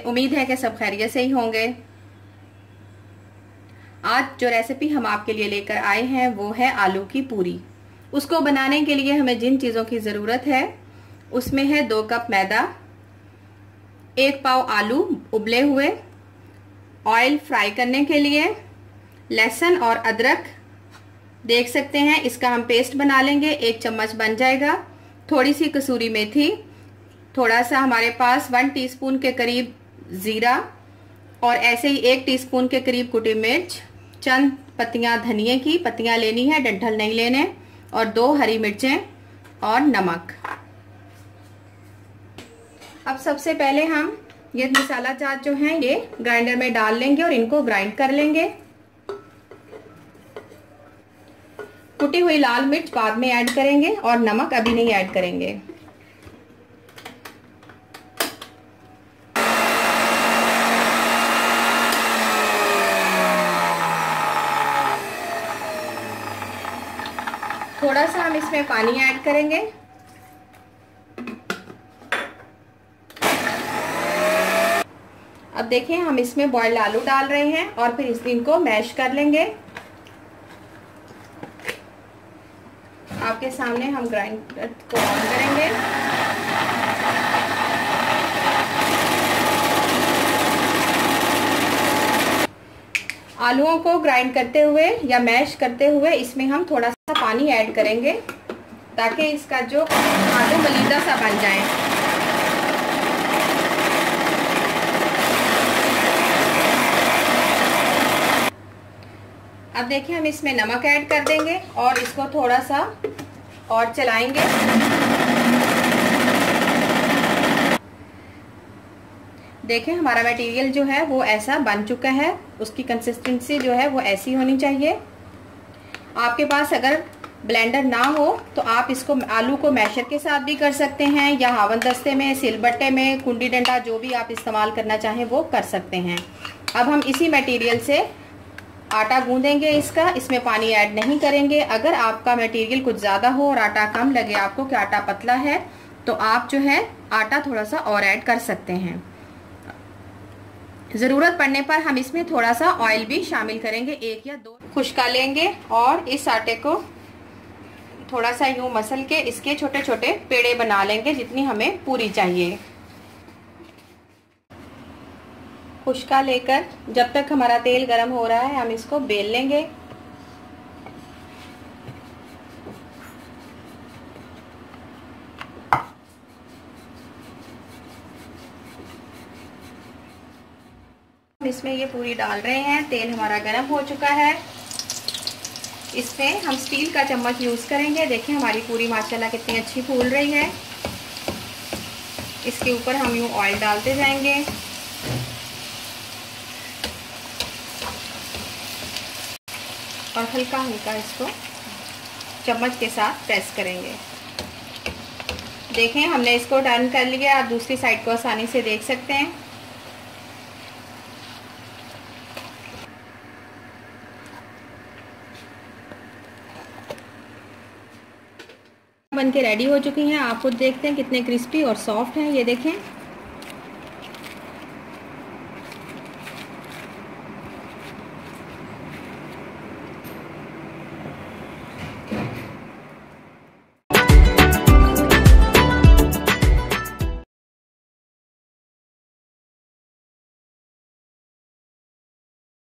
उम्मीद है कि सब खैरियत से ही होंगे। आज जो रेसिपी हम आपके लिए लेकर आए हैं, वो है आलू की पूरी। उसको बनाने के लिए हमें जिन चीज़ों की ज़रूरत है, उसमें है दो कप मैदा, एक पाव आलू उबले हुए ऑयल फ्राई करने के लिए, लहसुन और अदरक। देख सकते हैं, इसका हम पेस्ट बना लेंगे, एक चम्मच बन जाएगा। थोड़ी सी कसूरी मेथी थोड़ा सा हमारे पास वन टीस्पून के करीब ज़ीरा और ऐसे ही एक टीस्पून के करीब कुटी मिर्च, चंद पत्तियाँ धनिए की, पत्तियाँ लेनी है, डंठल नहीं लेने, और दो हरी मिर्चें और नमक। अब सबसे पहले हम ये मसाला चाट जो है, ये ग्राइंडर में डाल लेंगे और इनको ग्राइंड कर लेंगे। कुटी हुई लाल मिर्च बाद में ऐड करेंगे और नमक अभी नहीं ऐड करेंगे। थोड़ा सा हम इसमें पानी ऐड करेंगे। अब देखिए हम इसमें बॉइल्ड आलू डाल रहे हैं और फिर इस इनको मैश कर लेंगे। आपके सामने हम ग्राइंडर को ऑन करेंगे। आलूओं को ग्राइंड करते हुए या मैश करते हुए इसमें हम थोड़ा सा पानी ऐड करेंगे ताकि इसका जो आलू मलीदा सा बन जाए। अब देखिए हम इसमें नमक ऐड कर देंगे और इसको थोड़ा सा और चलाएँगे। देखें हमारा मटेरियल जो है वो ऐसा बन चुका है, उसकी कंसिस्टेंसी जो है वो ऐसी होनी चाहिए। आपके पास अगर ब्लेंडर ना हो तो आप इसको आलू को मैशर के साथ भी कर सकते हैं, या हावन दस्ते में सिलबट्टे में, कुंडी डंडा जो भी आप इस्तेमाल करना चाहें, वो कर सकते हैं। अब हम इसी मटेरियल से आटा गूंदेंगे इसका, इसमें पानी ऐड नहीं करेंगे। अगर आपका मटेरियल कुछ ज़्यादा हो और आटा कम लगे आपको, कि आटा पतला है तो आप जो है आटा थोड़ा सा और ऐड कर सकते हैं। ज़रूरत पड़ने पर हम इसमें थोड़ा सा ऑयल भी शामिल करेंगे, एक या दो। खुशका लेंगे और इस आटे को थोड़ा सा यूँ मसल के इसके छोटे छोटे पेड़े बना लेंगे जितनी हमें पूरी चाहिए। खुशका लेकर जब तक हमारा तेल गर्म हो रहा है, हम इसको बेल लेंगे। इसमें ये पूरी डाल रहे हैं, तेल हमारा गर्म हो चुका है। इसमें हम स्टील का चम्मच यूज़ करेंगे। देखिए हमारी पूरी, माशाल्लाह कितनी अच्छी फूल रही है। इसके ऊपर हम यूँ ऑयल डालते जाएँगे। और हल्का हल्का इसको चम्मच के साथ प्रेस करेंगे। देखें, हमने इसको टर्न कर लिया। आप दूसरी साइड को आसानी से देख सकते हैं। बन के रेडी हो चुकी हैं। आप खुद देखते हैं कितने क्रिस्पी और सॉफ्ट हैं। ये देखें।